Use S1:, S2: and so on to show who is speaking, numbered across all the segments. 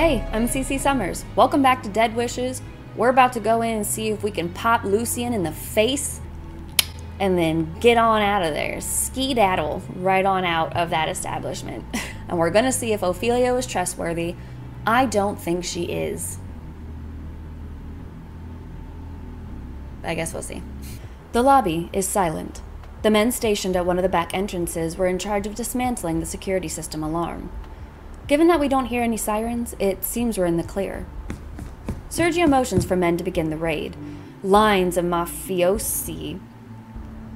S1: Hey, I'm CC Summers. Welcome back to Dead Wishes. We're about to go in and see if we can pop Lucian in the face and then get on out of there. Ski-daddle right on out of that establishment. and we're going to see if Ophelia is trustworthy. I don't think she is. I guess we'll see. The lobby is silent. The men stationed at one of the back entrances were in charge of dismantling the security system alarm. Given that we don't hear any sirens, it seems we're in the clear. Sergio motions for men to begin the raid. Lines of mafiosi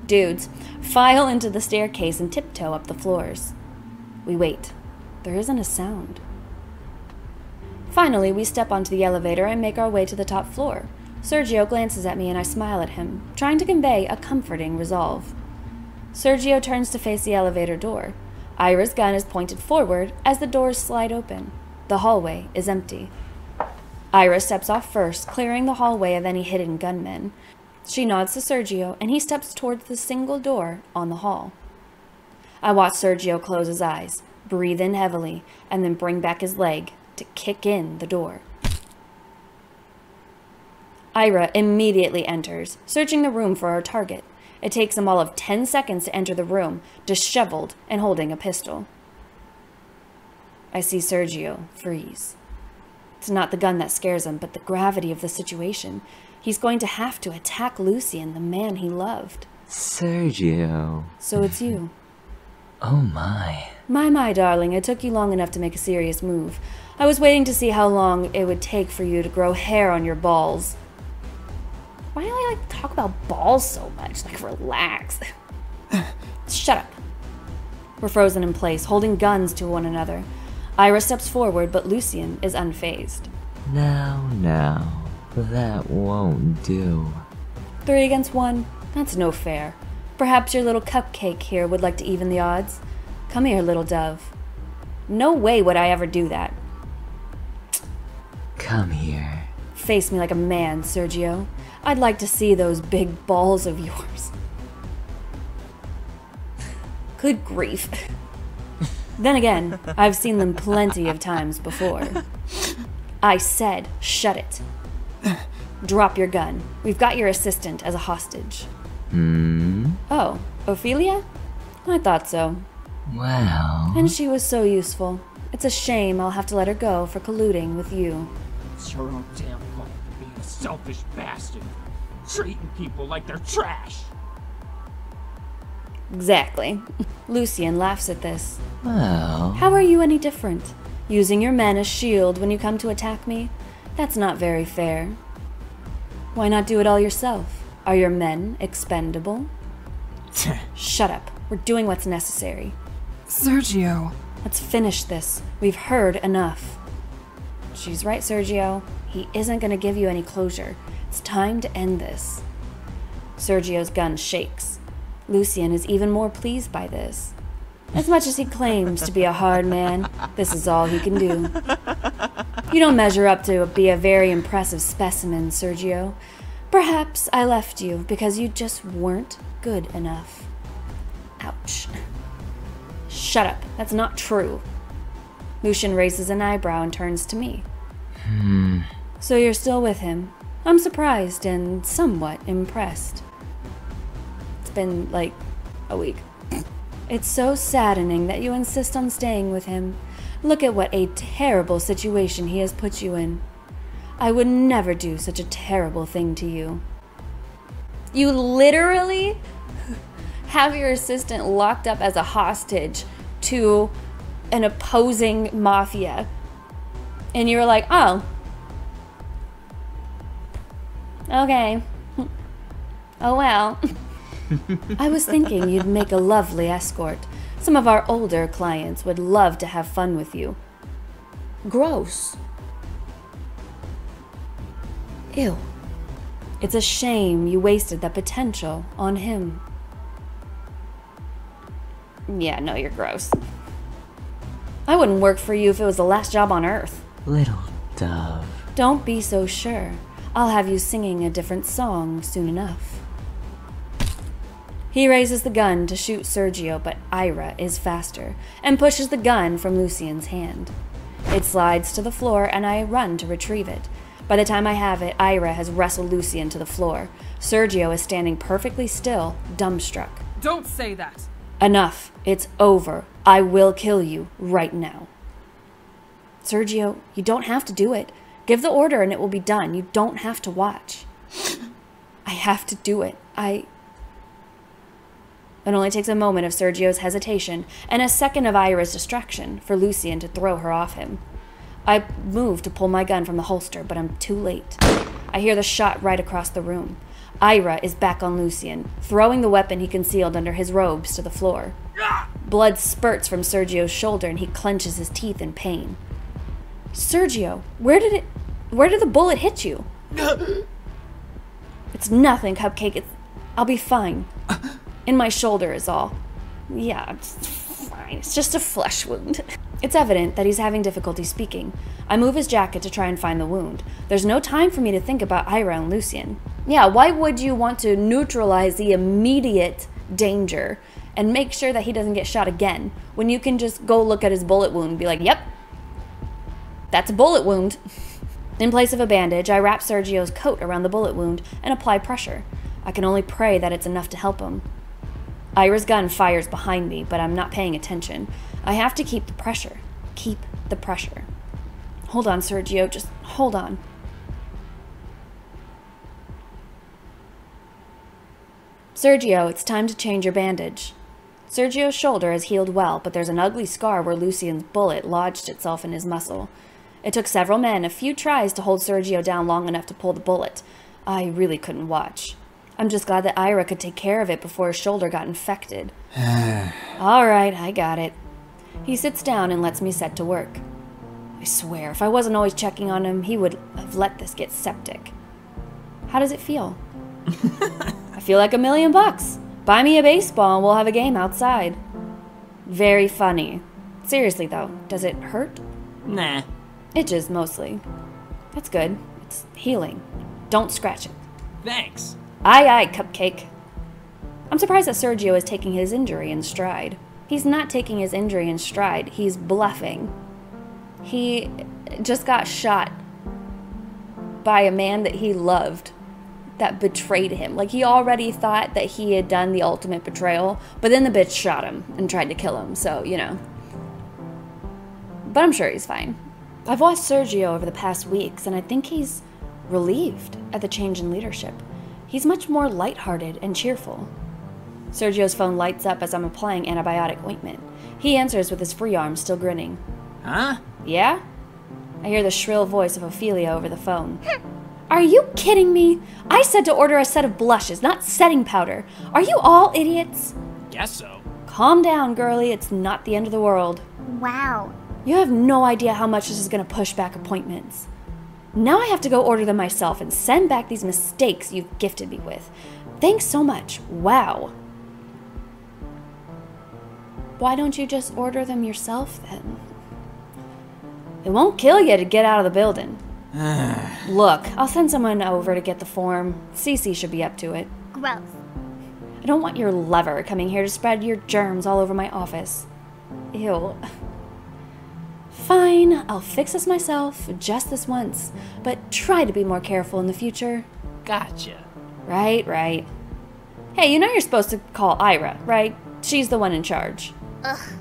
S1: dudes file into the staircase and tiptoe up the floors. We wait. There isn't a sound. Finally, we step onto the elevator and make our way to the top floor. Sergio glances at me and I smile at him, trying to convey a comforting resolve. Sergio turns to face the elevator door. Ira's gun is pointed forward as the doors slide open. The hallway is empty. Ira steps off first, clearing the hallway of any hidden gunmen. She nods to Sergio, and he steps towards the single door on the hall. I watch Sergio close his eyes, breathe in heavily, and then bring back his leg to kick in the door. Ira immediately enters, searching the room for our target. It takes him all of 10 seconds to enter the room, disheveled and holding a pistol. I see Sergio freeze. It's not the gun that scares him, but the gravity of the situation. He's going to have to attack Lucian, the man he loved.
S2: Sergio.
S1: So it's you.
S2: Oh my.
S1: My, my, darling, it took you long enough to make a serious move. I was waiting to see how long it would take for you to grow hair on your balls. Why do I like talk about balls so much? Like, relax. Shut up. We're frozen in place, holding guns to one another. Ira steps forward, but Lucian is unfazed.
S2: Now, now, that won't do.
S1: Three against one? That's no fair. Perhaps your little cupcake here would like to even the odds? Come here, little dove. No way would I ever do that.
S2: Come here.
S1: Face me like a man, Sergio. I'd like to see those big balls of yours. Good grief. then again, I've seen them plenty of times before. I said, shut it. Drop your gun. We've got your assistant as a hostage.
S2: Hmm?
S1: Oh, Ophelia? I thought so.
S2: Well.
S1: And she was so useful. It's a shame I'll have to let her go for colluding with you.
S3: It's your own damn selfish bastard. Treating people like they're trash.
S1: Exactly. Lucian laughs at this.
S2: Well.
S1: How are you any different? Using your men as shield when you come to attack me? That's not very fair. Why not do it all yourself? Are your men expendable? Shut up. We're doing what's necessary.
S4: Sergio.
S1: Let's finish this. We've heard enough. She's right, Sergio. He isn't going to give you any closure. It's time to end this. Sergio's gun shakes. Lucian is even more pleased by this. As much as he claims to be a hard man, this is all he can do. You don't measure up to be a very impressive specimen, Sergio. Perhaps I left you because you just weren't good enough. Ouch. Shut up. That's not true. Lucian raises an eyebrow and turns to me.
S2: Hmm.
S1: So you're still with him? I'm surprised and somewhat impressed. It's been like a week. It's so saddening that you insist on staying with him. Look at what a terrible situation he has put you in. I would never do such a terrible thing to you. You literally have your assistant locked up as a hostage to an opposing mafia. And you're like, oh. Okay. Oh well. I was thinking you'd make a lovely escort. Some of our older clients would love to have fun with you. Gross. Ew. It's a shame you wasted that potential on him. Yeah, no, you're gross. I wouldn't work for you if it was the last job on earth.
S2: Little dove.
S1: Don't be so sure. I'll have you singing a different song soon enough. He raises the gun to shoot Sergio, but Ira is faster and pushes the gun from Lucian's hand. It slides to the floor, and I run to retrieve it. By the time I have it, Ira has wrestled Lucian to the floor. Sergio is standing perfectly still, dumbstruck.
S4: Don't say that.
S1: Enough. It's over. I will kill you right now. Sergio, you don't have to do it. Give the order and it will be done. You don't have to watch. I have to do it. I. It only takes a moment of Sergio's hesitation and a second of Ira's distraction for Lucian to throw her off him. I move to pull my gun from the holster, but I'm too late. I hear the shot right across the room. Ira is back on Lucian, throwing the weapon he concealed under his robes to the floor. Blood spurts from Sergio's shoulder and he clenches his teeth in pain. Sergio, where did it where did the bullet hit you? it's nothing, Cupcake. It's I'll be fine. In my shoulder is all. Yeah, it's fine. It's just a flesh wound. It's evident that he's having difficulty speaking. I move his jacket to try and find the wound. There's no time for me to think about Ira and Lucian. Yeah, why would you want to neutralize the immediate danger and make sure that he doesn't get shot again when you can just go look at his bullet wound and be like, yep, that's a bullet wound. In place of a bandage, I wrap Sergio's coat around the bullet wound and apply pressure. I can only pray that it's enough to help him. Ira's gun fires behind me, but I'm not paying attention. I have to keep the pressure. Keep the pressure. Hold on, Sergio. Just hold on. Sergio, it's time to change your bandage. Sergio's shoulder has healed well, but there's an ugly scar where Lucian's bullet lodged itself in his muscle. It took several men a few tries to hold Sergio down long enough to pull the bullet. I really couldn't watch. I'm just glad that Ira could take care of it before his shoulder got infected. All right, I got it. He sits down and lets me set to work. I swear, if I wasn't always checking on him, he would have let this get septic. How does it feel? I feel like a million bucks. Buy me a baseball and we'll have a game outside. Very funny. Seriously, though, does it hurt?
S3: Nah.
S1: Itches mostly. That's good. It's healing. Don't scratch it.
S3: Thanks.
S1: Aye, aye, cupcake. I'm surprised that Sergio is taking his injury in stride. He's not taking his injury in stride, he's bluffing. He just got shot by a man that he loved that betrayed him. Like he already thought that he had done the ultimate betrayal, but then the bitch shot him and tried to kill him, so, you know. But I'm sure he's fine. I've watched Sergio over the past weeks, and I think he's relieved at the change in leadership. He's much more lighthearted and cheerful. Sergio's phone lights up as I'm applying antibiotic ointment. He answers with his free arm still grinning.
S3: Huh?
S1: Yeah? I hear the shrill voice of Ophelia over the phone. Are you kidding me? I said to order a set of blushes, not setting powder. Are you all idiots?
S3: Guess so.
S1: Calm down, girlie. It's not the end of the world.
S5: Wow.
S1: You have no idea how much this is going to push back appointments. Now I have to go order them myself and send back these mistakes you've gifted me with. Thanks so much. Wow. Why don't you just order them yourself then? It won't kill you to get out of the building. Look, I'll send someone over to get the form. Cece should be up to it.
S5: Gross.
S1: I don't want your lover coming here to spread your germs all over my office. Ew. Fine, I'll fix this myself, just this once, but try to be more careful in the future.
S3: Gotcha.
S1: Right, right. Hey, you know you're supposed to call Ira, right? She's the one in charge.
S5: Ugh.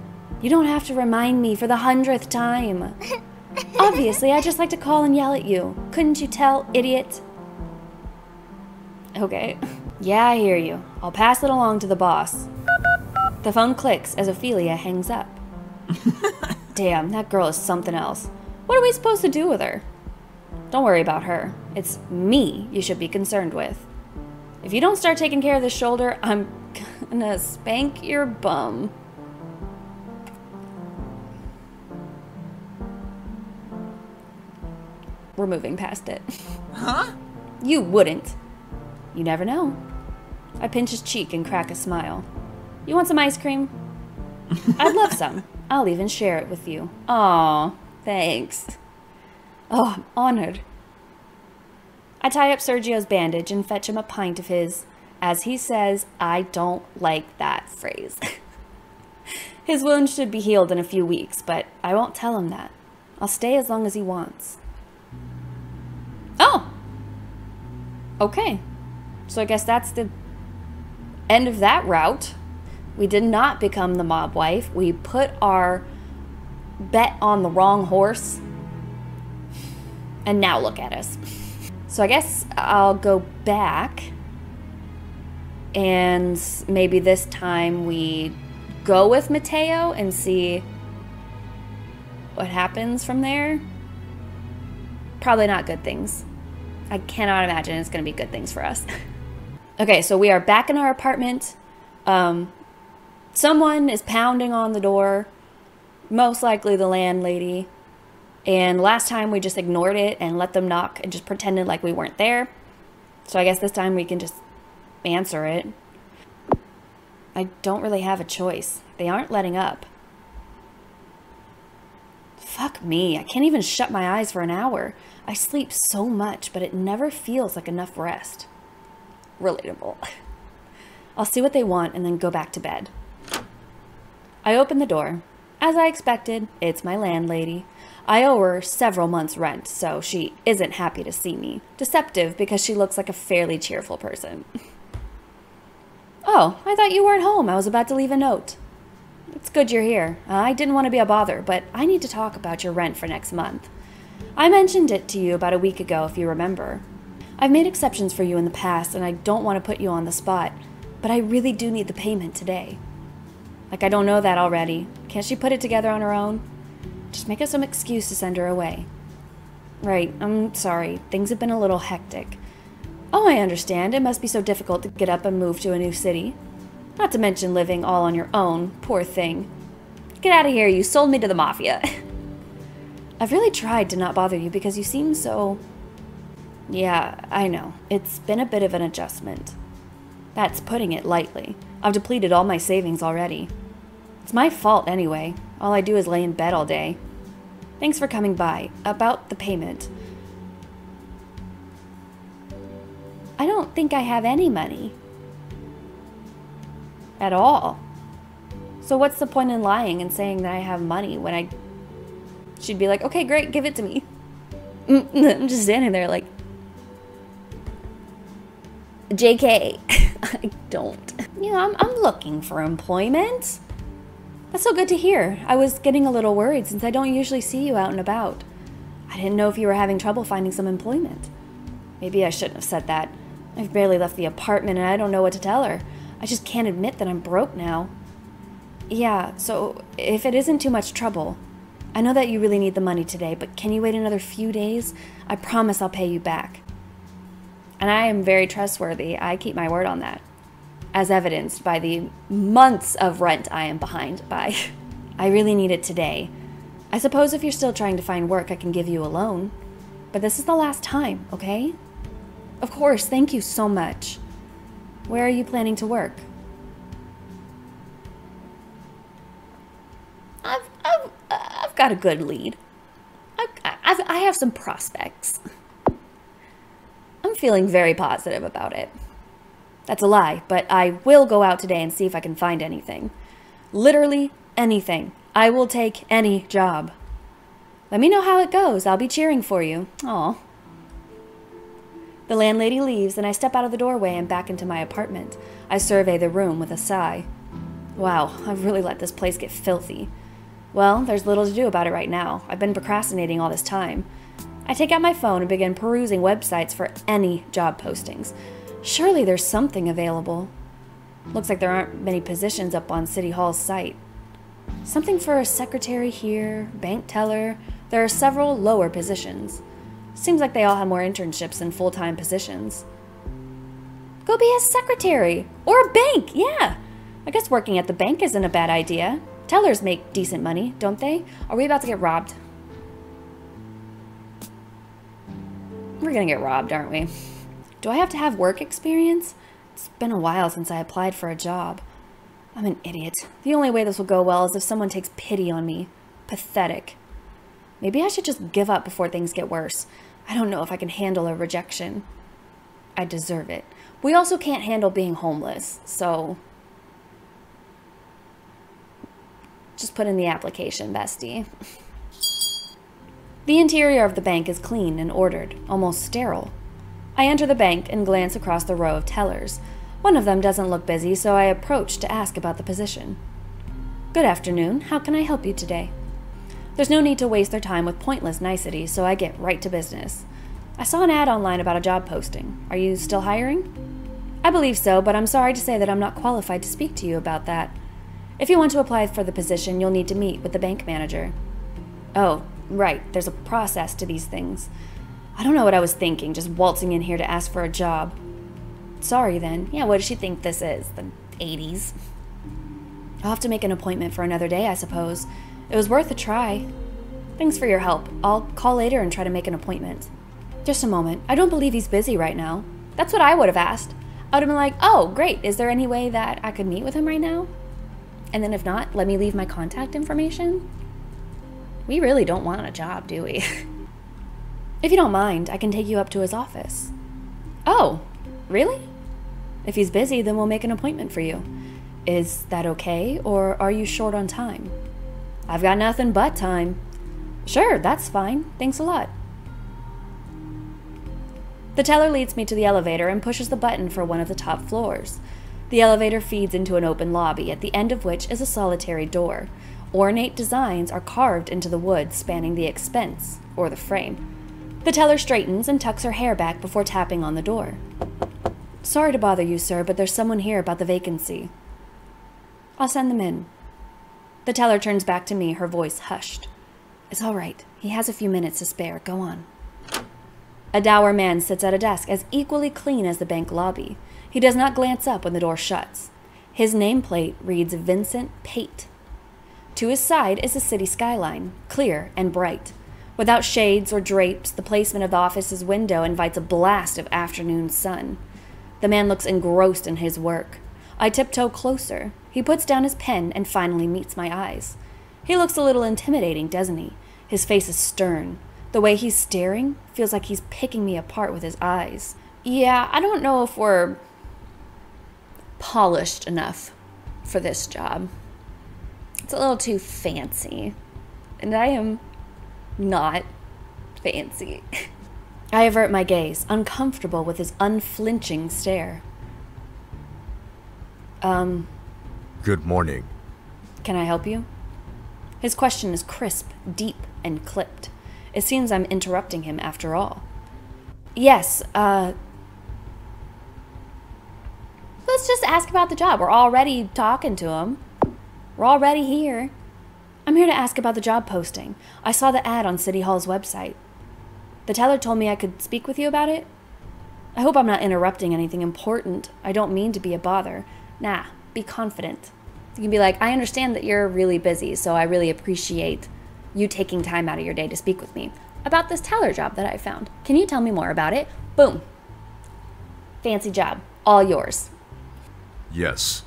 S1: You don't have to remind me for the hundredth time. Obviously, I just like to call and yell at you. Couldn't you tell, idiot? Okay. Yeah, I hear you. I'll pass it along to the boss. The phone clicks as Ophelia hangs up. Damn, that girl is something else. What are we supposed to do with her? Don't worry about her. It's me you should be concerned with. If you don't start taking care of this shoulder, I'm gonna spank your bum. We're moving past it.
S3: Huh?
S1: You wouldn't. You never know. I pinch his cheek and crack a smile. You want some ice cream? I'd love some. I'll even share it with you. Aw, thanks. Oh, I'm honored. I tie up Sergio's bandage and fetch him a pint of his, as he says, I don't like that phrase. his wound should be healed in a few weeks, but I won't tell him that. I'll stay as long as he wants. Oh! Okay. So I guess that's the end of that route. We did not become the mob wife. We put our bet on the wrong horse. And now look at us. So I guess I'll go back. And maybe this time we go with Mateo and see what happens from there. Probably not good things. I cannot imagine it's going to be good things for us. okay, so we are back in our apartment. Um, someone is pounding on the door, most likely the landlady. And last time we just ignored it and let them knock and just pretended like we weren't there. So I guess this time we can just answer it. I don't really have a choice. They aren't letting up. Fuck me, I can't even shut my eyes for an hour. I sleep so much, but it never feels like enough rest. Relatable. I'll see what they want and then go back to bed. I open the door. As I expected, it's my landlady. I owe her several months' rent, so she isn't happy to see me. Deceptive because she looks like a fairly cheerful person. oh, I thought you weren't home. I was about to leave a note. It's good you're here. I didn't want to be a bother, but I need to talk about your rent for next month. I mentioned it to you about a week ago, if you remember. I've made exceptions for you in the past, and I don't want to put you on the spot, but I really do need the payment today. Like, I don't know that already. Can't she put it together on her own? Just make us some excuse to send her away. Right, I'm sorry. Things have been a little hectic. Oh, I understand. It must be so difficult to get up and move to a new city. Not to mention living all on your own. Poor thing. Get out of here. You sold me to the mafia. I've really tried to not bother you because you seem so. Yeah, I know. It's been a bit of an adjustment. That's putting it lightly. I've depleted all my savings already. It's my fault anyway. All I do is lay in bed all day. Thanks for coming by. About the payment. I don't think I have any money. At all. So what's the point in lying and saying that I have money when I she'd be like, okay, great, give it to me. I'm just standing there like, JK, I don't. You know, I'm, I'm looking for employment. That's so good to hear. I was getting a little worried since I don't usually see you out and about. I didn't know if you were having trouble finding some employment. Maybe I shouldn't have said that. I've barely left the apartment and I don't know what to tell her. I just can't admit that I'm broke now. Yeah, so if it isn't too much trouble, I know that you really need the money today, but can you wait another few days? I promise I'll pay you back. And I am very trustworthy. I keep my word on that, as evidenced by the months of rent I am behind by. I really need it today. I suppose if you're still trying to find work, I can give you a loan. But this is the last time, okay? Of course, thank you so much. Where are you planning to work? I've, I've, I've got a good lead. I've, I've, I have some prospects. I'm feeling very positive about it. That's a lie, but I will go out today and see if I can find anything. Literally anything. I will take any job. Let me know how it goes. I'll be cheering for you. Aw. The landlady leaves, and I step out of the doorway and back into my apartment. I survey the room with a sigh. Wow, I've really let this place get filthy. Well, there's little to do about it right now. I've been procrastinating all this time. I take out my phone and begin perusing websites for any job postings. Surely there's something available. Looks like there aren't many positions up on City Hall's site. Something for a secretary here, bank teller. There are several lower positions. Seems like they all have more internships than full time positions. Go be a secretary or a bank, yeah. I guess working at the bank isn't a bad idea. Tellers make decent money, don't they? Are we about to get robbed? We're gonna get robbed, aren't we? Do I have to have work experience? It's been a while since I applied for a job. I'm an idiot. The only way this will go well is if someone takes pity on me. Pathetic. Maybe I should just give up before things get worse. I don't know if I can handle a rejection. I deserve it. We also can't handle being homeless, so just put in the application, bestie. The interior of the bank is clean and ordered, almost sterile. I enter the bank and glance across the row of tellers. One of them doesn't look busy, so I approach to ask about the position. Good afternoon. How can I help you today? There's no need to waste their time with pointless niceties, so I get right to business. I saw an ad online about a job posting. Are you still hiring? I believe so, but I'm sorry to say that I'm not qualified to speak to you about that. If you want to apply for the position, you'll need to meet with the bank manager. Oh, right, there's a process to these things. I don't know what I was thinking, just waltzing in here to ask for a job. Sorry then. Yeah, what does she think this is? The 80s? I'll have to make an appointment for another day, I suppose. It was worth a try. Thanks for your help. I'll call later and try to make an appointment. Just a moment. I don't believe he's busy right now. That's what I would have asked. I would have been like, oh, great. Is there any way that I could meet with him right now? And then if not, let me leave my contact information. We really don't want a job, do we? if you don't mind, I can take you up to his office. Oh, really? If he's busy, then we'll make an appointment for you. Is that okay, or are you short on time? I've got nothing but time. Sure, that's fine. Thanks a lot. The teller leads me to the elevator and pushes the button for one of the top floors. The elevator feeds into an open lobby, at the end of which is a solitary door. Ornate designs are carved into the wood spanning the expense, or the frame. The teller straightens and tucks her hair back before tapping on the door. Sorry to bother you, sir, but there's someone here about the vacancy. I'll send them in. The teller turns back to me, her voice hushed. It's all right. He has a few minutes to spare. Go on. A dour man sits at a desk as equally clean as the bank lobby. He does not glance up when the door shuts. His nameplate reads Vincent Pate. To his side is the city skyline, clear and bright. Without shades or drapes, the placement of the office's window invites a blast of afternoon sun. The man looks engrossed in his work. I tiptoe closer. He puts down his pen and finally meets my eyes. He looks a little intimidating, doesn't he? His face is stern. The way he's staring feels like he's picking me apart with his eyes. Yeah, I don't know if we're polished enough for this job. It's a little too fancy. And I am not fancy. I avert my gaze, uncomfortable with his unflinching stare. Um,
S4: Good morning.
S1: can I help you? His question is crisp, deep, and clipped. It seems I'm interrupting him after all. Yes, uh. Let's just ask about the job. We're already talking to him. We're already here. I'm here to ask about the job posting. I saw the ad on City Hall's website. The teller told me I could speak with you about it. I hope I'm not interrupting anything important. I don't mean to be a bother. Nah, be confident. You can be like, I understand that you're really busy, so I really appreciate you taking time out of your day to speak with me about this teller job that I found. Can you tell me more about it? Boom. Fancy job. All yours.
S4: Yes.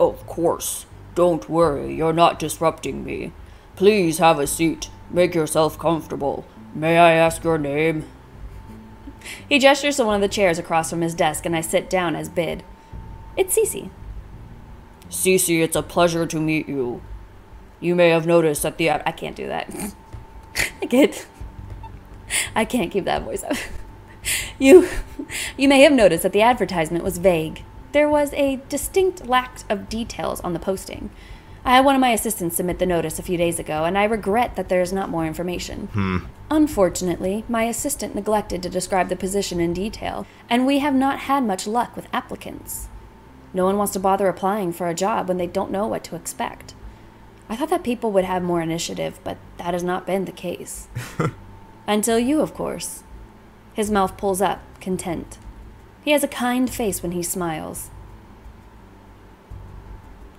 S3: Of course. Don't worry, you're not disrupting me. Please have a seat. Make yourself comfortable. May I ask your name?
S1: He gestures to one of the chairs across from his desk, and I sit down as bid. It's Cece.
S3: Cece, it's a pleasure to meet you. You may have noticed that the ad-
S1: I can't do that. I can't. I can't keep that voice up. You, you may have noticed that the advertisement was vague. There was a distinct lack of details on the posting. I had one of my assistants submit the notice a few days ago, and I regret that there is not more information. Hmm. Unfortunately, my assistant neglected to describe the position in detail, and we have not had much luck with applicants. No one wants to bother applying for a job when they don't know what to expect. I thought that people would have more initiative, but that has not been the case. Until you, of course. His mouth pulls up, content. He has a kind face when he smiles.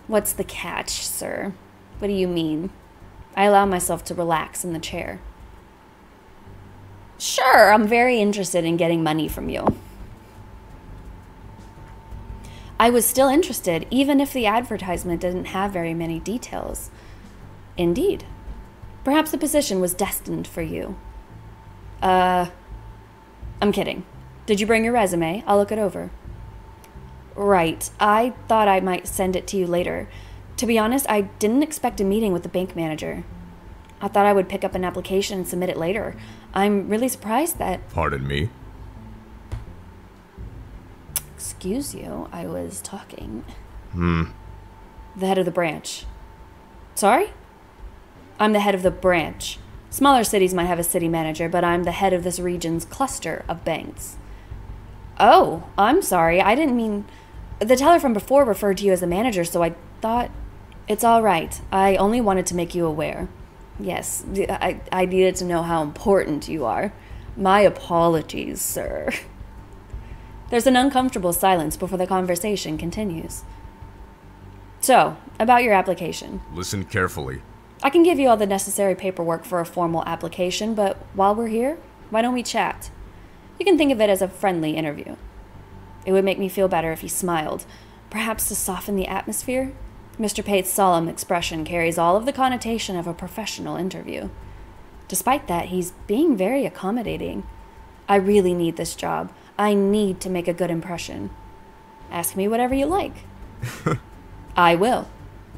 S1: What's the catch, sir? What do you mean? I allow myself to relax in the chair. Sure, I'm very interested in getting money from you. I was still interested, even if the advertisement didn't have very many details. Indeed. Perhaps the position was destined for you. Uh, I'm kidding. Did you bring your resume? I'll look it over. Right. I thought I might send it to you later. To be honest, I didn't expect a meeting with the bank manager. I thought I would pick up an application and submit it later. I'm really surprised that.
S4: Pardon me?
S1: Excuse you, I was talking. Hmm. The head of the branch. Sorry? I'm the head of the branch. Smaller cities might have a city manager, but I'm the head of this region's cluster of banks. Oh, I'm sorry. I didn't mean. The teller from before referred to you as the manager, so I thought. It's all right. I only wanted to make you aware. Yes, I, I needed to know how important you are. My apologies, sir. There's an uncomfortable silence before the conversation continues. So, about your application.
S4: Listen carefully.
S1: I can give you all the necessary paperwork for a formal application, but while we're here, why don't we chat? You can think of it as a friendly interview. It would make me feel better if he smiled, perhaps to soften the atmosphere. Mr. Pate's solemn expression carries all of the connotation of a professional interview. Despite that, he's being very accommodating. I really need this job. I need to make a good impression. Ask me whatever you like. I will.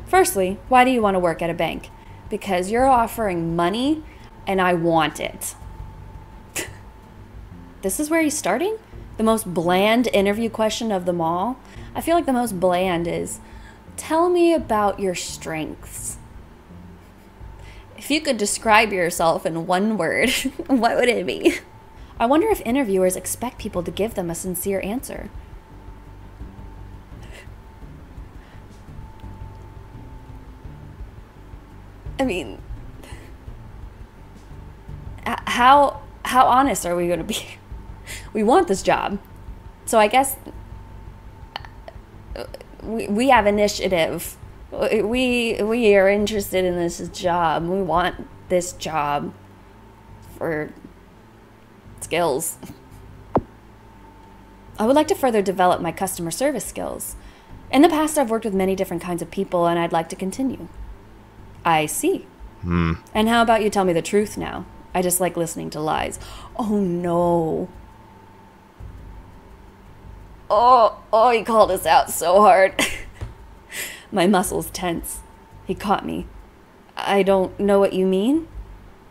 S1: Firstly, why do you want to work at a bank? Because you're offering money and I want it. This is where he's starting? The most bland interview question of them all? I feel like the most bland is tell me about your strengths. If you could describe yourself in one word, what would it be? I wonder if interviewers expect people to give them a sincere answer. I mean, how how honest are we going to be? We want this job, so I guess uh, we we have initiative. We we are interested in this job. We want this job for skills. I would like to further develop my customer service skills. In the past, I've worked with many different kinds of people, and I'd like to continue. I see.
S4: Hmm.
S1: And how about you tell me the truth now? I just like listening to lies. Oh no. Oh, oh, he called us out so hard. My muscles tense. He caught me. I don't know what you mean.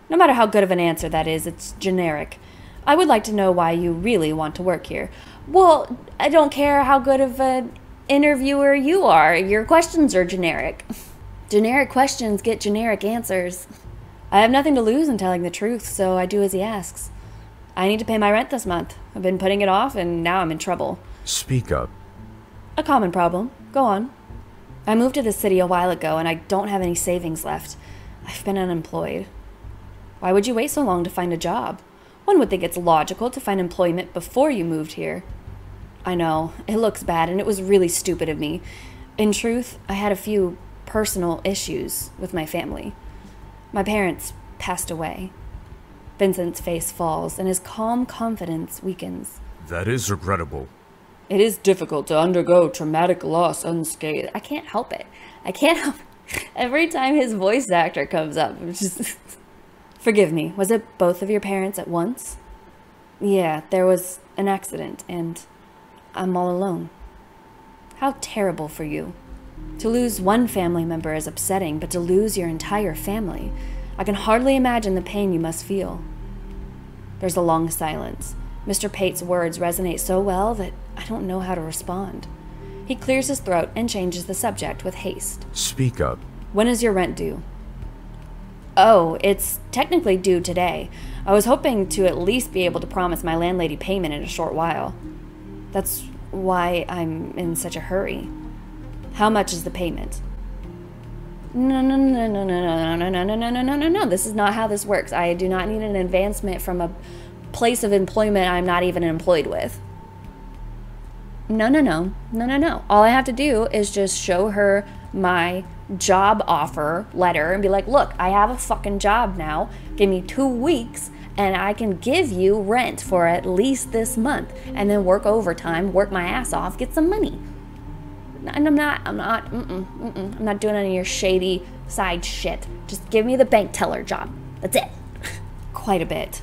S1: No matter how good of an answer that is, it's generic. I would like to know why you really want to work here. Well, I don't care how good of an interviewer you are. Your questions are generic. Generic questions get generic answers. I have nothing to lose in telling the truth, so I do as he asks. I need to pay my rent this month. I've been putting it off, and now I'm in trouble.
S4: Speak up.
S1: A common problem. Go on. I moved to the city a while ago, and I don't have any savings left. I've been unemployed. Why would you wait so long to find a job? One would think it's logical to find employment before you moved here. I know, it looks bad, and it was really stupid of me. In truth, I had a few personal issues with my family. My parents passed away. Vincent's face falls, and his calm confidence weakens.
S4: That is regrettable.
S3: It is difficult to undergo traumatic loss unscathed.
S1: I can't help it. I can't help Every time his voice actor comes up, I'm just. Forgive me, was it both of your parents at once? Yeah, there was an accident, and I'm all alone. How terrible for you. To lose one family member is upsetting, but to lose your entire family, I can hardly imagine the pain you must feel. There's a long silence. Mr. Pate's words resonate so well that I don't know how to respond. He clears his throat and changes the subject with haste.
S4: Speak up.
S1: When is your rent due? Oh, it's technically due today. I was hoping to at least be able to promise my landlady payment in a short while. That's why I'm in such a hurry. How much is the payment? No, no, no, no, no, no, no, no, no, no, no, no, no, no. This is not how this works. I do not need an advancement from a place of employment I'm not even employed with. No, no, no, no, no, no. All I have to do is just show her my job offer letter and be like, look, I have a fucking job now. Give me two weeks and I can give you rent for at least this month and then work overtime, work my ass off, get some money. And I'm not, I'm not, mm-mm, mm-mm, I'm not doing any of your shady side shit. Just give me the bank teller job. That's it. Quite a bit.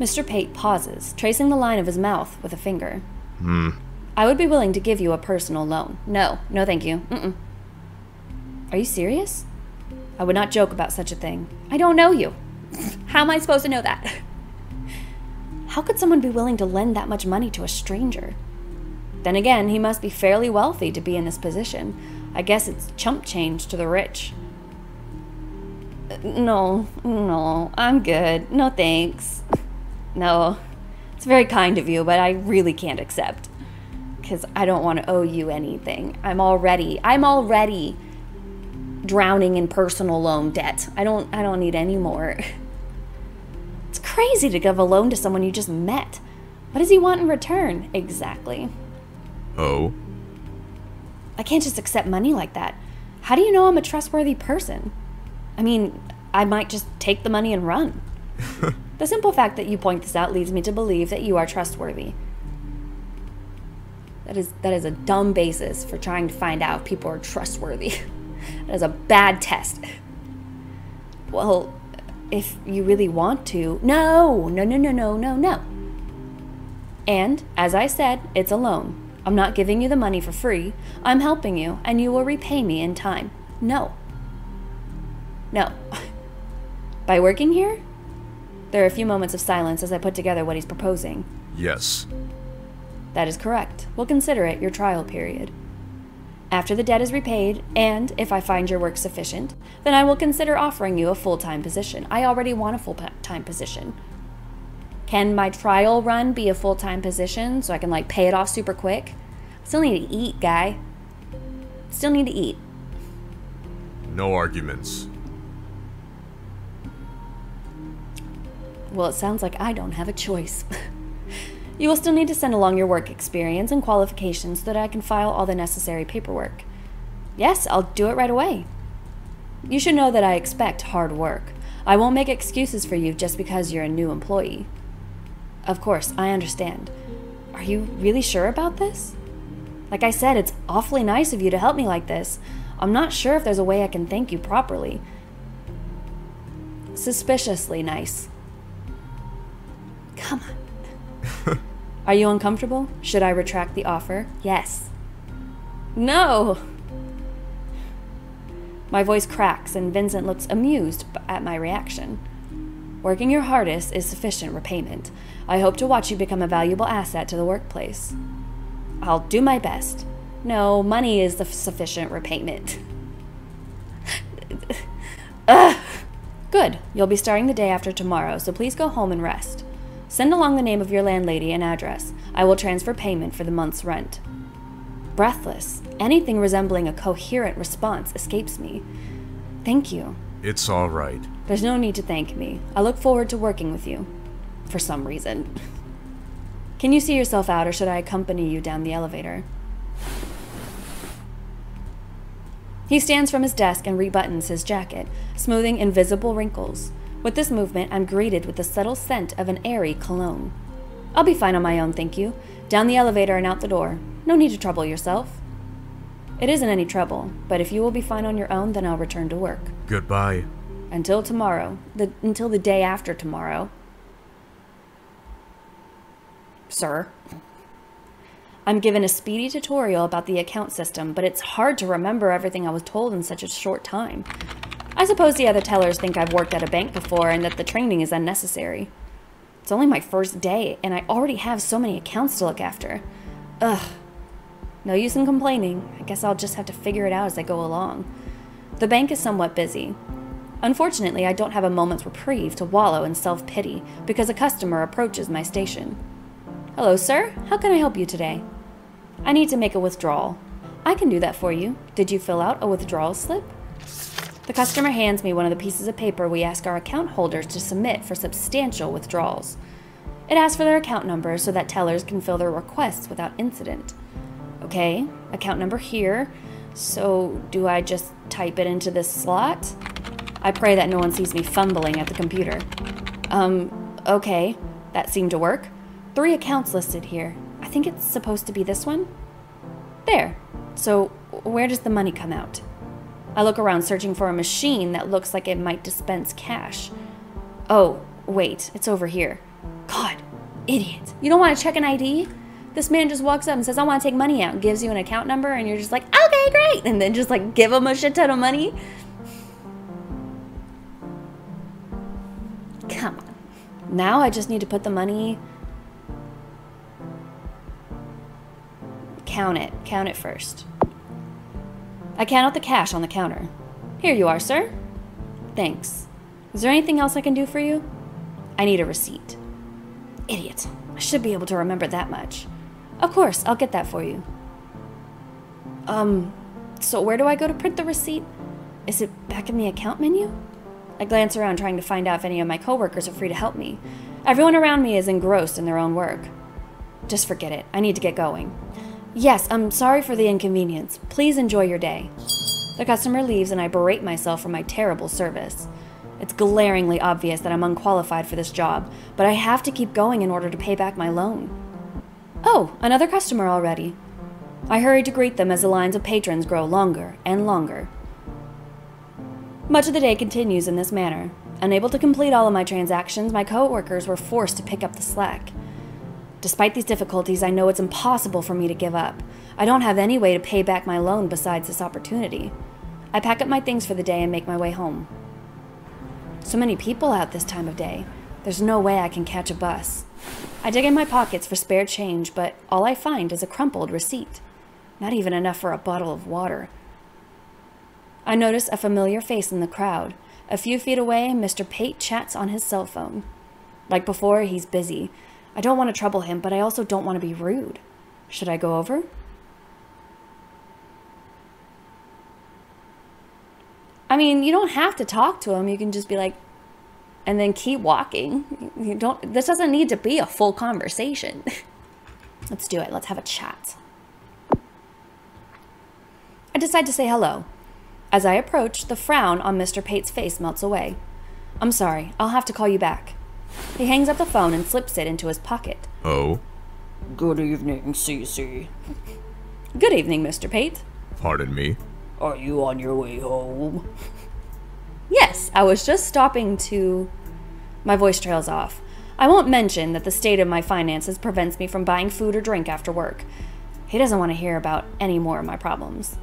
S1: Mr. Pate pauses, tracing the line of his mouth with a finger.
S4: Hmm.
S1: I would be willing to give you a personal loan. No, no, thank you. Mm-mm. Are you serious? I would not joke about such a thing. I don't know you. How am I supposed to know that? How could someone be willing to lend that much money to a stranger? Then again, he must be fairly wealthy to be in this position. I guess it's chump change to the rich. Uh, No, no, I'm good. No thanks. No, it's very kind of you, but I really can't accept. Because I don't want to owe you anything. I'm already, I'm already drowning in personal loan debt. I don't, I don't need any more. It's crazy to give a loan to someone you just met. What does he want in return? Exactly.
S4: Oh?
S1: I can't just accept money like that. How do you know I'm a trustworthy person? I mean, I might just take the money and run. the simple fact that you point this out leads me to believe that you are trustworthy. That is that is a dumb basis for trying to find out if people are trustworthy. that is a bad test. Well, if you really want to. No, no, no, no, no, no, no. And, as I said, it's a loan. I'm not giving you the money for free. I'm helping you, and you will repay me in time. No. No. By working here? There are a few moments of silence as I put together what he's proposing.
S4: Yes.
S1: That is correct. We'll consider it your trial period. After the debt is repaid, and if I find your work sufficient, then I will consider offering you a full time position. I already want a full time position. Can my trial run be a full time position so I can like pay it off super quick? Still need to eat, guy. Still need to eat.
S4: No arguments.
S1: Well, it sounds like I don't have a choice. you will still need to send along your work experience and qualifications so that I can file all the necessary paperwork. Yes, I'll do it right away. You should know that I expect hard work. I won't make excuses for you just because you're a new employee. Of course, I understand. Are you really sure about this? Like I said, it's awfully nice of you to help me like this. I'm not sure if there's a way I can thank you properly. Suspiciously nice. Come on. Are you uncomfortable? Should I retract the offer? Yes. No! My voice cracks, and Vincent looks amused at my reaction. Working your hardest is sufficient repayment. I hope to watch you become a valuable asset to the workplace. I'll do my best. No, money is the sufficient repayment. Ugh. Good. You'll be starting the day after tomorrow, so please go home and rest. Send along the name of your landlady and address. I will transfer payment for the month's rent. Breathless, anything resembling a coherent response escapes me. Thank you.
S4: It's all right.
S1: There's no need to thank me. I look forward to working with you. For some reason. Can you see yourself out, or should I accompany you down the elevator? He stands from his desk and rebuttons his jacket, smoothing invisible wrinkles. With this movement, I'm greeted with the subtle scent of an airy cologne. I'll be fine on my own, thank you. Down the elevator and out the door. No need to trouble yourself. It isn't any trouble, but if you will be fine on your own, then I'll return to work.
S4: Goodbye.
S1: Until tomorrow. The, until the day after tomorrow. Sir. I'm given a speedy tutorial about the account system, but it's hard to remember everything I was told in such a short time. I suppose the other tellers think I've worked at a bank before and that the training is unnecessary. It's only my first day, and I already have so many accounts to look after. Ugh. No use in complaining. I guess I'll just have to figure it out as I go along. The bank is somewhat busy. Unfortunately, I don't have a moment's reprieve to wallow in self pity because a customer approaches my station. Hello, sir. How can I help you today? I need to make a withdrawal. I can do that for you. Did you fill out a withdrawal slip? The customer hands me one of the pieces of paper we ask our account holders to submit for substantial withdrawals. It asks for their account number so that tellers can fill their requests without incident. Okay, account number here. So, do I just type it into this slot? I pray that no one sees me fumbling at the computer. Um, okay, that seemed to work. Three accounts listed here. I think it's supposed to be this one. There. So, where does the money come out? I look around searching for a machine that looks like it might dispense cash. Oh, wait, it's over here. God, idiot. You don't want to check an ID? This man just walks up and says, I want to take money out, and gives you an account number, and you're just like, okay, great, and then just like give him a shit ton of money. Come on. Now I just need to put the money. Count it. Count it first. I count out the cash on the counter. Here you are, sir. Thanks. Is there anything else I can do for you? I need a receipt. Idiot. I should be able to remember that much. Of course, I'll get that for you. Um, so where do I go to print the receipt? Is it back in the account menu? I glance around trying to find out if any of my coworkers are free to help me. Everyone around me is engrossed in their own work. Just forget it. I need to get going. Yes, I'm sorry for the inconvenience. Please enjoy your day. The customer leaves and I berate myself for my terrible service. It's glaringly obvious that I'm unqualified for this job, but I have to keep going in order to pay back my loan. Oh, another customer already. I hurry to greet them as the lines of patrons grow longer and longer. Much of the day continues in this manner. Unable to complete all of my transactions, my coworkers were forced to pick up the slack. Despite these difficulties, I know it's impossible for me to give up. I don't have any way to pay back my loan besides this opportunity. I pack up my things for the day and make my way home. So many people out this time of day. There's no way I can catch a bus. I dig in my pockets for spare change, but all I find is a crumpled receipt. Not even enough for a bottle of water. I notice a familiar face in the crowd. A few feet away, Mr. Pate chats on his cell phone. Like before, he's busy. I don't want to trouble him, but I also don't want to be rude. Should I go over? I mean, you don't have to talk to him. You can just be like, and then keep walking. You don't. This doesn't need to be a full conversation. Let's do it. Let's have a chat. I decide to say hello. As I approach, the frown on Mr. Pate's face melts away. I'm sorry. I'll have to call you back. He hangs up the phone and slips it into his pocket.
S4: Oh,
S3: Good evening, Cece.
S1: Good evening, Mr. Pate.
S4: pardon me.
S3: Are you on your way home?
S1: Yes, I was just stopping to. My voice trails off. I won't mention that the state of my finances prevents me from buying food or drink after work. He doesn't want to hear about any more of my problems.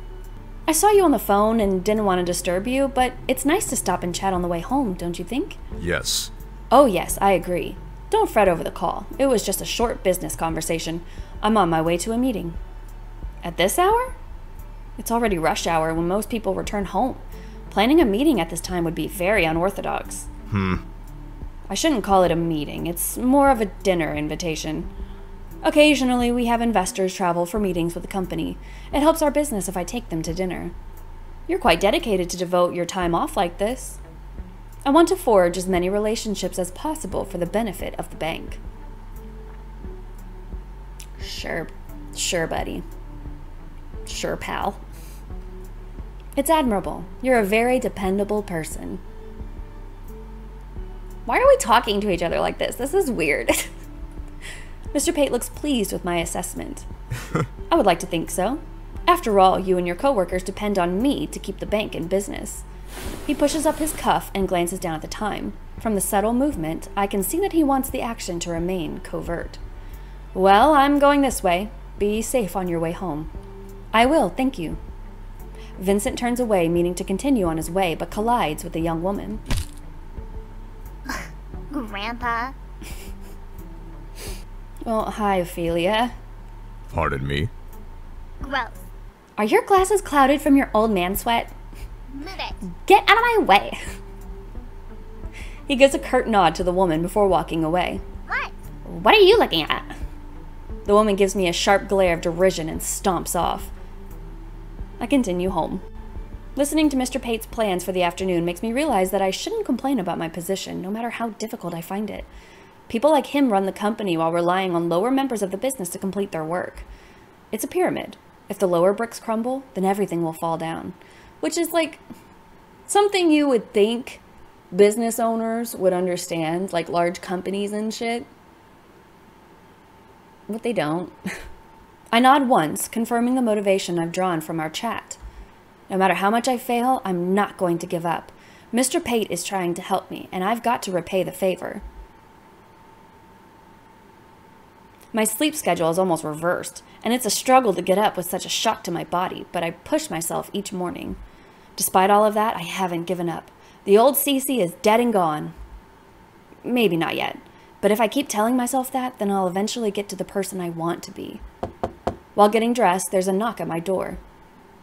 S1: I saw you on the phone and didn't want to disturb you, but it's nice to stop and chat on the way home, don't you think?
S4: Yes.
S1: Oh, yes, I agree. Don't fret over the call. It was just a short business conversation. I'm on my way to a meeting. At this hour? It's already rush hour when most people return home. Planning a meeting at this time would be very unorthodox.
S4: Hmm.
S1: I shouldn't call it a meeting, it's more of a dinner invitation. Occasionally, we have investors travel for meetings with the company. It helps our business if I take them to dinner. You're quite dedicated to devote your time off like this. I want to forge as many relationships as possible for the benefit of the bank. Sure, sure, buddy. Sure, pal. It's admirable. You're a very dependable person. Why are we talking to each other like this? This is weird. Mr. Pate looks pleased with my assessment. I would like to think so. After all, you and your coworkers depend on me to keep the bank in business. He pushes up his cuff and glances down at the time. From the subtle movement, I can see that he wants the action to remain covert. Well, I'm going this way. Be safe on your way home. I will, thank you. Vincent turns away, meaning to continue on his way, but collides with a young woman.
S5: Grandpa.
S1: Well, hi, Ophelia.
S4: Pardon me.
S5: Gross.
S1: Are your glasses clouded from your old man sweat?
S5: Move it.
S1: Get out of my way! He gives a curt nod to the woman before walking away.
S5: What?
S1: What are you looking at? The woman gives me a sharp glare of derision and stomps off. I continue home. Listening to Mr. Pate's plans for the afternoon makes me realize that I shouldn't complain about my position, no matter how difficult I find it. People like him run the company while relying on lower members of the business to complete their work. It's a pyramid. If the lower bricks crumble, then everything will fall down. Which is like something you would think business owners would understand, like large companies and shit. But they don't. I nod once, confirming the motivation I've drawn from our chat. No matter how much I fail, I'm not going to give up. Mr. Pate is trying to help me, and I've got to repay the favor. My sleep schedule is almost reversed, and it's a struggle to get up with such a shock to my body, but I push myself each morning. Despite all of that, I haven't given up. The old Cece is dead and gone. Maybe not yet. But if I keep telling myself that, then I'll eventually get to the person I want to be. While getting dressed, there's a knock at my door.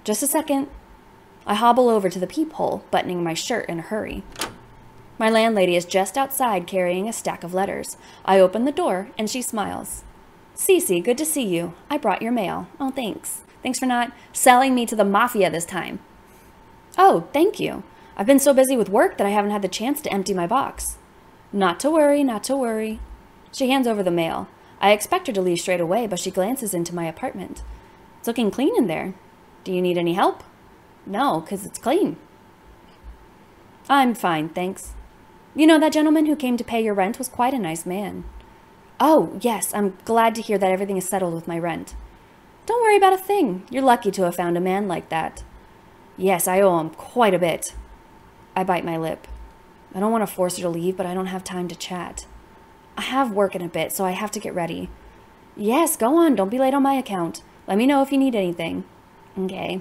S1: Just a second. I hobble over to the peephole, buttoning my shirt in a hurry. My landlady is just outside carrying a stack of letters. I open the door and she smiles. Cece, good to see you. I brought your mail. Oh, thanks. Thanks for not selling me to the mafia this time. Oh, thank you. I've been so busy with work that I haven't had the chance to empty my box. Not to worry, not to worry. She hands over the mail. I expect her to leave straight away, but she glances into my apartment. It's looking clean in there. Do you need any help? No, 'cause it's clean. I'm fine, thanks. You know, that gentleman who came to pay your rent was quite a nice man. Oh, yes, I'm glad to hear that everything is settled with my rent. Don't worry about a thing. You're lucky to have found a man like that. Yes, I owe him quite a bit. I bite my lip. I don't want to force her to leave, but I don't have time to chat. I have work in a bit, so I have to get ready. Yes, go on. Don't be late on my account. Let me know if you need anything. Okay.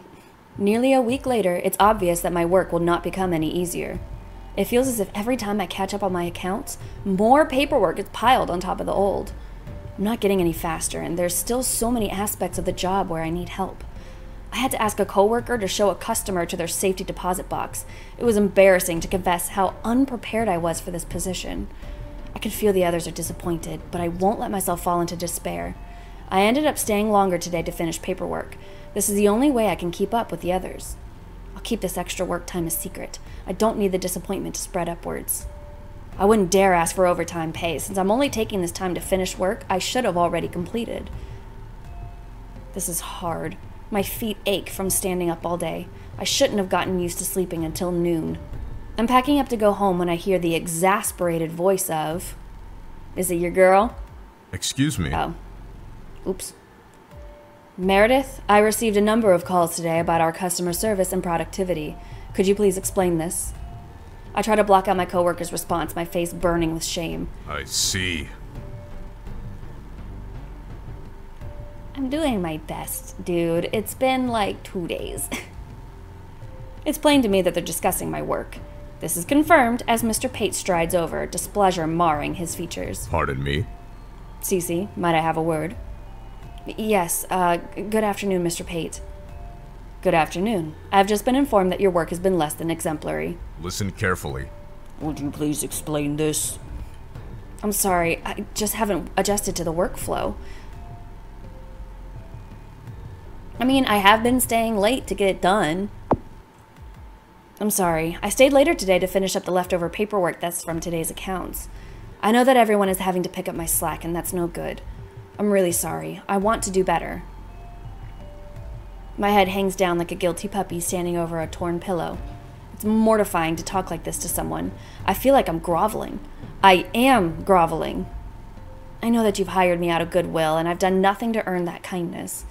S1: Nearly a week later, it's obvious that my work will not become any easier. It feels as if every time I catch up on my accounts, more paperwork is piled on top of the old. I'm not getting any faster, and there's still so many aspects of the job where I need help. I had to ask a coworker to show a customer to their safety deposit box. It was embarrassing to confess how unprepared I was for this position. I can feel the others are disappointed, but I won't let myself fall into despair. I ended up staying longer today to finish paperwork. This is the only way I can keep up with the others. Keep this extra work time a secret. I don't need the disappointment to spread upwards. I wouldn't dare ask for overtime pay. Since I'm only taking this time to finish work I should have already completed. This is hard. My feet ache from standing up all day. I shouldn't have gotten used to sleeping until noon. I'm packing up to go home when I hear the exasperated voice of. Is it your girl?
S4: Excuse me.
S1: Oh. Oops. Meredith, I received a number of calls today about our customer service and productivity. Could you please explain this? I try to block out my coworker's response, my face burning with shame.
S4: I see.
S1: I'm doing my best, dude. It's been like two days. it's plain to me that they're discussing my work. This is confirmed as Mr. Pate strides over, displeasure marring his features.
S4: Pardon me.
S1: Cece, might I have a word? Yes, uh, good afternoon, Mr. Pate. Good afternoon. I've just been informed that your work has been less than exemplary.
S4: Listen carefully.
S3: Would you please explain this?
S1: I'm sorry, I just haven't adjusted to the workflow. I mean, I have been staying late to get it done. I'm sorry. I stayed later today to finish up the leftover paperwork that's from today's accounts. I know that everyone is having to pick up my slack, and that's no good. I'm really sorry. I want to do better. My head hangs down like a guilty puppy standing over a torn pillow. It's mortifying to talk like this to someone. I feel like I'm groveling. I am groveling. I know that you've hired me out of goodwill, and I've done nothing to earn that kindness.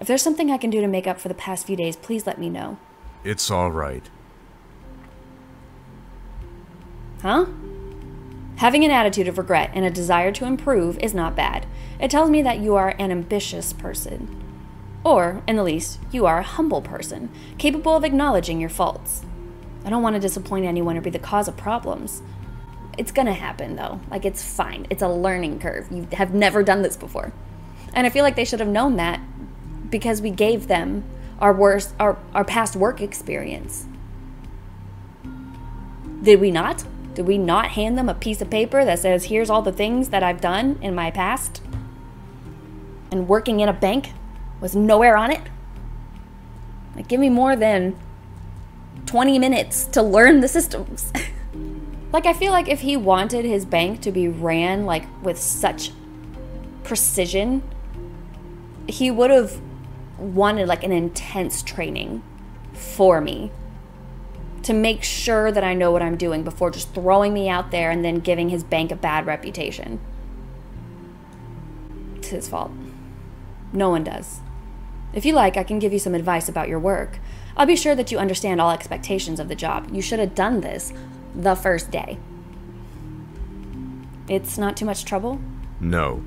S1: If there's something I can do to make up for the past few days, please let me know.
S4: It's all right.
S1: Huh? Having an attitude of regret and a desire to improve is not bad. It tells me that you are an ambitious person. Or, in the least, you are a humble person, capable of acknowledging your faults. I don't want to disappoint anyone or be the cause of problems. It's gonna happen though. Like, it's fine. It's a learning curve. You have never done this before. And I feel like they should have known that because we gave them our worst, our, our past work experience. Did we not? Did we not hand them a piece of paper that says, here's all the things that I've done in my past? And working in a bank was nowhere on it? Like, give me more than 20 minutes to learn the systems. like, I feel like if he wanted his bank to be ran, like, with such precision, he would have wanted, like, an intense training for me to make sure that I know what I'm doing before just throwing me out there and then giving his bank a bad reputation. It's his fault. No one does. If you like, I can give you some advice about your work. I'll be sure that you understand all expectations of the job. You should have done this the first day. It's not too much trouble?
S4: No.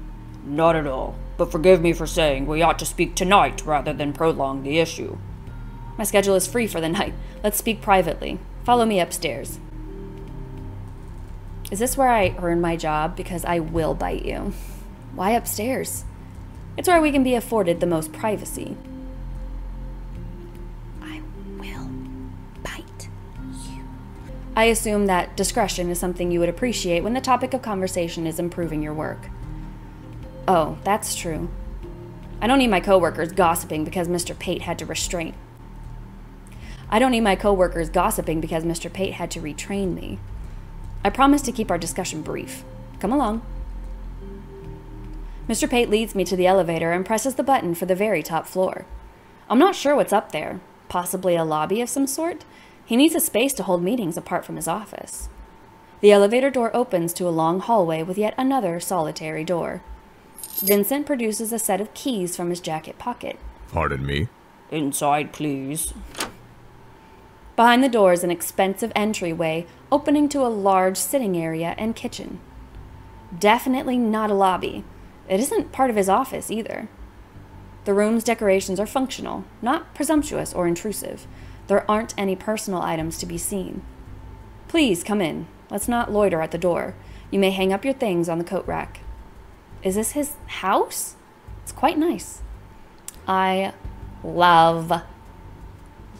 S3: Not at all. But forgive me for saying we ought to speak tonight rather than prolong the issue.
S1: My schedule is free for the night. Let's speak privately. Follow me upstairs. Is this where I earn my job? Because I will bite you. Why upstairs? It's where we can be afforded the most privacy. I will bite you. I assume that discretion is something you would appreciate when the topic of conversation is improving your work. Oh, that's true. I don't need my coworkers gossiping because Mr. Pate had to restrain. I don't need my coworkers gossiping because Mr. Pate had to retrain me. I promise to keep our discussion brief. Come along. Mr. Pate leads me to the elevator and presses the button for the very top floor. I'm not sure what's up there. Possibly a lobby of some sort? He needs a space to hold meetings apart from his office. The elevator door opens to a long hallway with yet another solitary door. Vincent produces a set of keys from his jacket pocket.
S4: Pardon me.
S3: Inside, please.
S1: Behind the door is an expensive entryway opening to a large sitting area and kitchen. Definitely not a lobby. It isn't part of his office either. The room's decorations are functional, not presumptuous or intrusive. There aren't any personal items to be seen. Please come in. Let's not loiter at the door. You may hang up your things on the coat rack. Is this his house? It's quite nice. I love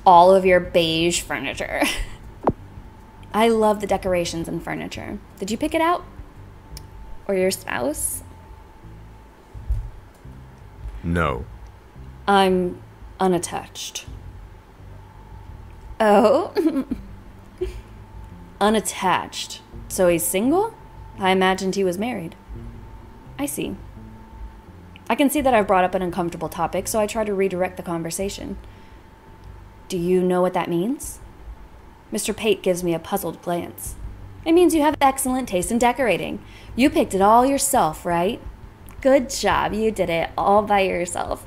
S1: all of your beige furniture. I love the decorations and furniture. Did you pick it out? Or your spouse?
S4: No.
S1: I'm unattached. Oh? unattached. So he's single? I imagined he was married. I see. I can see that I've brought up an uncomfortable topic, so I try to redirect the conversation. Do you know what that means? Mr. Pate gives me a puzzled glance. It means you have excellent taste in decorating. You picked it all yourself, right? Good job. You did it all by yourself.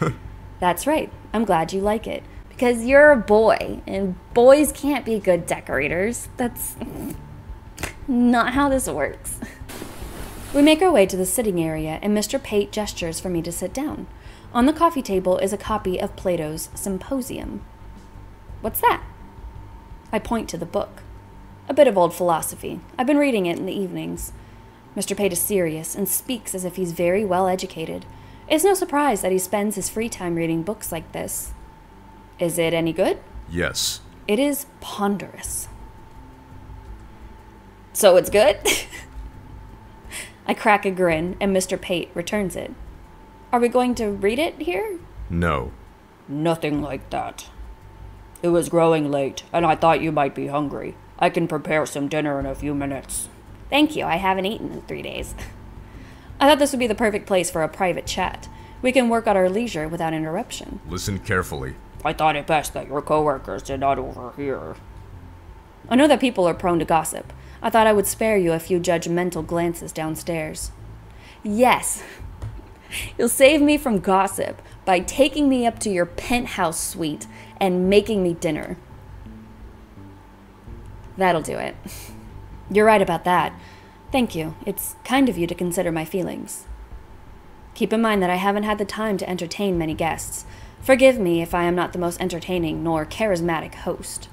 S1: That's right. I'm glad you like it. Because you're a boy, and boys can't be good decorators. That's not how this works. We make our way to the sitting area, and Mr. Pate gestures for me to sit down. On the coffee table is a copy of Plato's Symposium. What's that? I point to the book. A bit of old philosophy. I've been reading it in the evenings. Mr. Pate is serious and speaks as if he's very well educated. It's no surprise that he spends his free time reading books like this. Is it any good?
S4: Yes.
S1: It is ponderous. So it's good? I crack a grin, and Mr. Pate returns it. Are we going to read it here?
S4: No.
S3: Nothing like that. It was growing late, and I thought you might be hungry. I can prepare some dinner in a few minutes.
S1: Thank you, I haven't eaten in three days. I thought this would be the perfect place for a private chat. We can work at our leisure without interruption.
S4: Listen carefully.
S3: I thought it best that your coworkers did not overhear.
S1: I know that people are prone to gossip. I thought I would spare you a few judgmental glances downstairs. Yes, you'll save me from gossip by taking me up to your penthouse suite and making me dinner. That'll do it. You're right about that. Thank you. It's kind of you to consider my feelings. Keep in mind that I haven't had the time to entertain many guests. Forgive me if I am not the most entertaining nor charismatic host.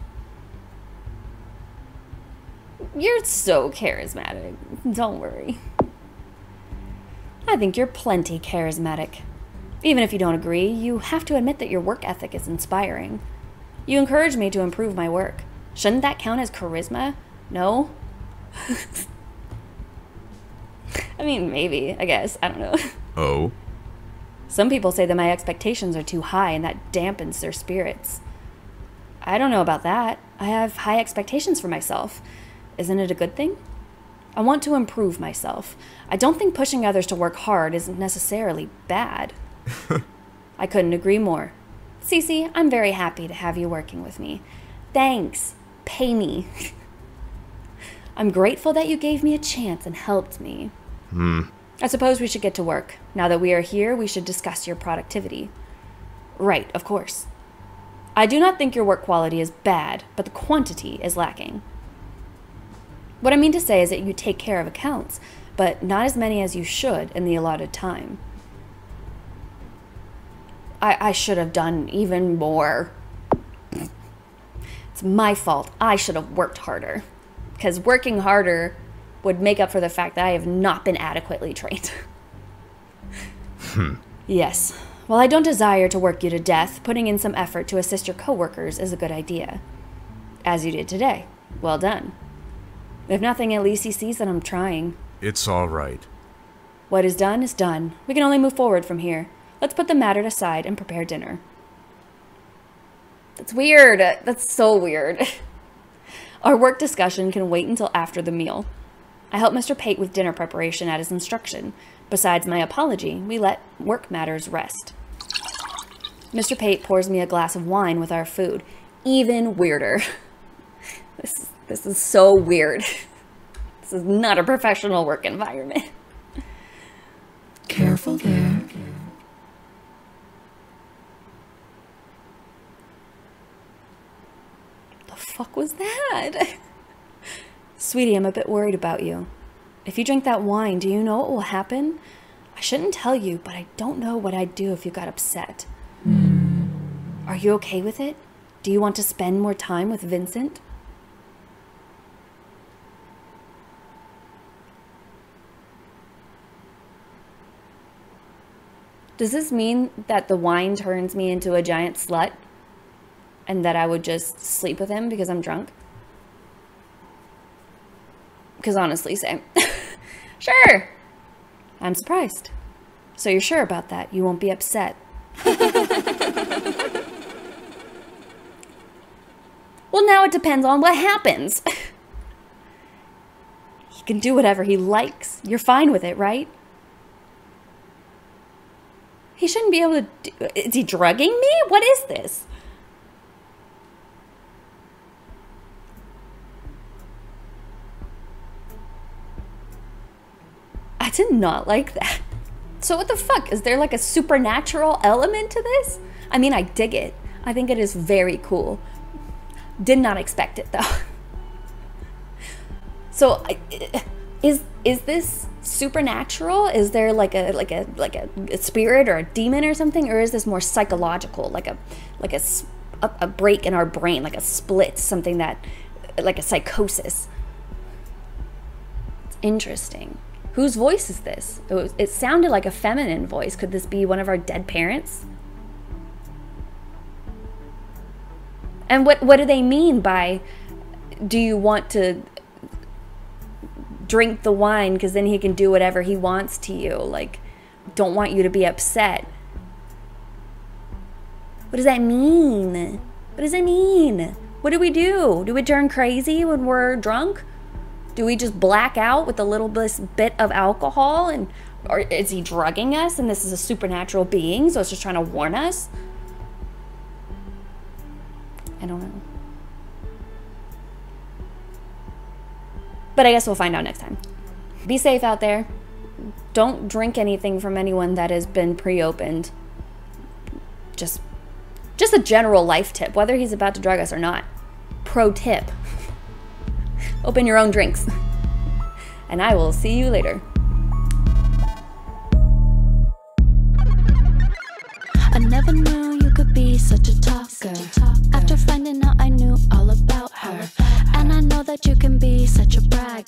S1: You're so charismatic. Don't worry. I think you're plenty charismatic. Even if you don't agree, you have to admit that your work ethic is inspiring. You encourage me to improve my work. Shouldn't that count as charisma? No? I mean, maybe, I guess. I don't know.
S4: Oh?
S1: Some people say that my expectations are too high and that dampens their spirits. I don't know about that. I have high expectations for myself. Isn't it a good thing? I want to improve myself. I don't think pushing others to work hard isn't necessarily bad. I couldn't agree more. Cece, I'm very happy to have you working with me. Thanks. Pay me. I'm grateful that you gave me a chance and helped me.
S4: Hmm.
S1: I suppose we should get to work. Now that we are here, we should discuss your productivity. Right, of course. I do not think your work quality is bad, but the quantity is lacking. What I mean to say is that you take care of accounts, but not as many as you should in the allotted time. I, I should have done even more. It's my fault. I should have worked harder. Because working harder would make up for the fact that I have not been adequately trained. Hmm. Yes. While I don't desire to work you to death, putting in some effort to assist your coworkers is a good idea. As you did today. Well done. If nothing, at least he sees that I'm trying.
S4: It's all right.
S1: What is done is done. We can only move forward from here. Let's put the matter aside and prepare dinner. That's weird. That's so weird. Our work discussion can wait until after the meal. I help Mr. Pate with dinner preparation at his instruction. Besides my apology, we let work matters rest. Mr. Pate pours me a glass of wine with our food. Even weirder. This, this is so weird. This is not a professional work environment.
S6: Careful there.
S1: The fuck was that? Sweetie, I'm a bit worried about you. If you drink that wine, do you know what will happen? I shouldn't tell you, but I don't know what I'd do if you got upset. Hmm. Are you okay with it? Do you want to spend more time with Vincent? Does this mean that the wine turns me into a giant slut? And that I would just sleep with him because I'm drunk? Because honestly, same. sure. I'm surprised. So you're sure about that? You won't be upset? well, now it depends on what happens. he can do whatever he likes. You're fine with it, right? He shouldn't be able to. Do, is he drugging me? What is this? I did not like that. So, what the fuck? Is there like a supernatural element to this? I mean, I dig it. I think it is very cool. Did not expect it though. So, is is this supernatural? Is there like a like a like a, a spirit or a demon or something, or is this more psychological, like a like a a, break in our brain, like a split, something that like a psychosis? It's interesting. Whose voice is this? It, was, it sounded like a feminine voice. Could this be one of our dead parents? And what what do they mean by do you want to drink the wine because then he can do whatever he wants to you? Like don't want you to be upset. What does that mean? What does that mean? What do we do? Do we turn crazy when we're drunk? Do we just black out with a little bit of alcohol and or is he drugging us and this is a supernatural being so it's just trying to warn us? I don't know. But I guess we'll find out next time. Be safe out there. Don't drink anything from anyone that has been pre-opened. Just just a general life tip, whether he's about to drug us or not. Pro tip. Open your own drinks. And I will see you later. I never knew you could be such a talker. After finding out I knew all about I know that you can be such a bragger.